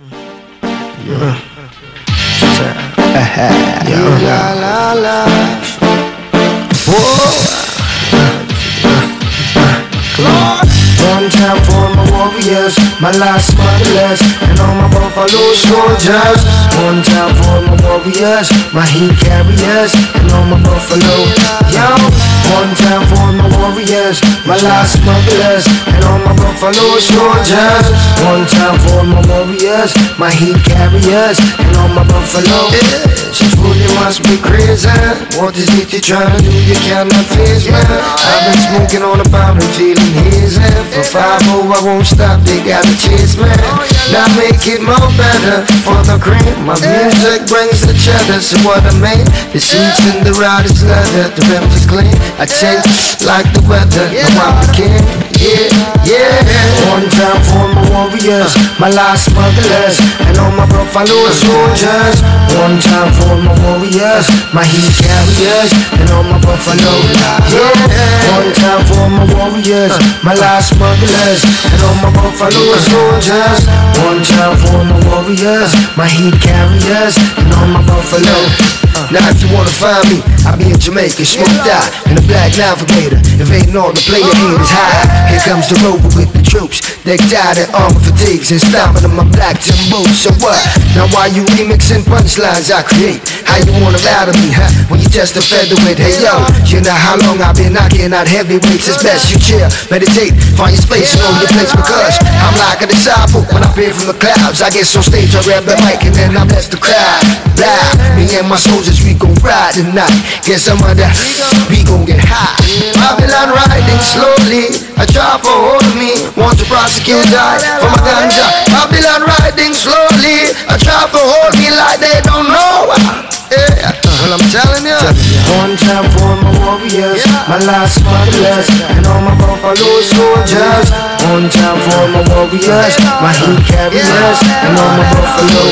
One time for my warriors, my last smugglers, and all my buffalo soldiers. One time for my warriors, my heat carriers, and all my buffalo. Yo, one time for my warriors, my last smugglers, and all my buffalo soldiers. One time for my warriors, my heat carriers, and all my buffalo. She fully must be crazy. What is it you trying to do? You cannot face me. I've been smoking on the and feeling hazy. For five oh, I won't stop. They gotta chase me. Now make it more better for the cream. My music brings the cheddar. So what I mean? The seats in the ride is leather. The rims is clean. I change like the weather. I'm the king. Yeah, yeah. One time for my warriors, my last smugglers, and all my buffalo soldiers. One time for my warriors, my heat carriers, and all my buffalo. Yeah. One time for my warriors, my last smugglers, and all my buffalo soldiers. One time for my warriors, my heat carriers, and all my buffalo. Now if you wanna find me, I'll be in Jamaica, smoked out in a black navigator. Invading all the player haters high. Here comes the rover with the troops. They died in armor fatigues and stomping on my black timbos. So what? Now why you remixing punchlines I create? How you wanna lie me, huh? When you just a featherweight. Hey yo, you know how long I've been knocking out heavyweights. It's best you chill, meditate, find your space, know your place because I'm like a disciple when I appear from the clouds. I get on stage, I grab the mic and then I bless the crowd. Blah, me and my soldiers, we gon' ride tonight. Get some of that, we gon' get high. Babylon riding slowly. I try for hold me. Want to prosecute die for my ganja. Babylon riding slowly. I try for hold me like they don't know. Yeah, well I'm telling you. One time for my warriors, my last smugglers, and all my buffalo soldiers. One time for my warriors, my heat carriers, and all my buffalo.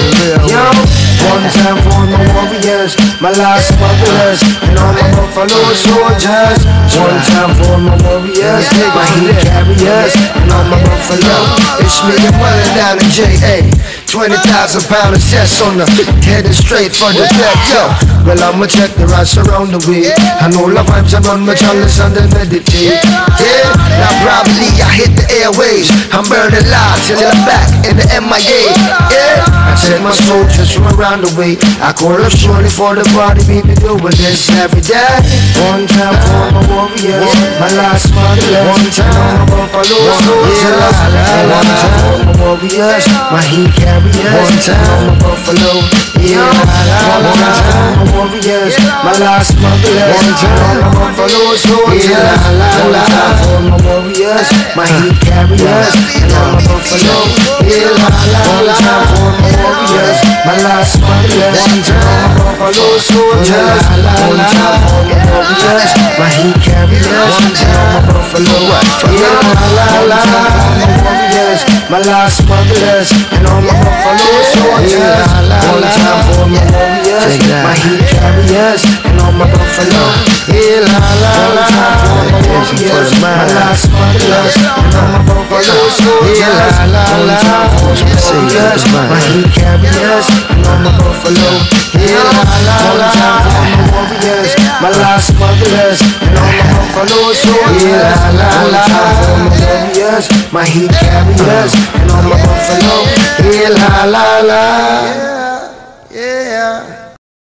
Yo, one time for my warriors, my last smugglers, and all my buffalo soldiers. One time for my warriors, my heat carriers, and all my buffalo. It's me and Mullen down in J.A. 20,000 pound of on the headed straight for the deck, yo. Well, I'ma check the rats around the way. I know the vibes are on my jungle and meditate. Yeah, now probably I hit the airways. I'm burning live till I'm back in the MIA. Yeah, My soldiers from around the way. I call up shorty for the party, we be doing this every day. One time for my warriors, my last motherless. One time for my buffalo soldiers. One time for my warriors, my heat carriers. One time my buffalo, yeah. la la. One time for my warriors, my last motherless. One time my buffalo soldiers. One time for my warriors, my heat carriers, and all my buffalo, yeah. One time for warriors, my last motherless. One time my buffalo soldiers. One time for warriors, my heat carriers, and all my buffalo, yeah. Time for my warriors, my last smugglers, and all my buffalo soldiers. One time for my warriors, my heat carriers, my buffalo. Yeah, la la la. Attention for the mind. My life's my lust, and My buffalo. Yeah, la la la. My heat carriers, and I'm a buffalo. Yeah, la la la. Warriors. My life's smugglers, and buffalo. Yeah, la la la. I'm warriors. My heat carriers, and buffalo. Yeah, la la la.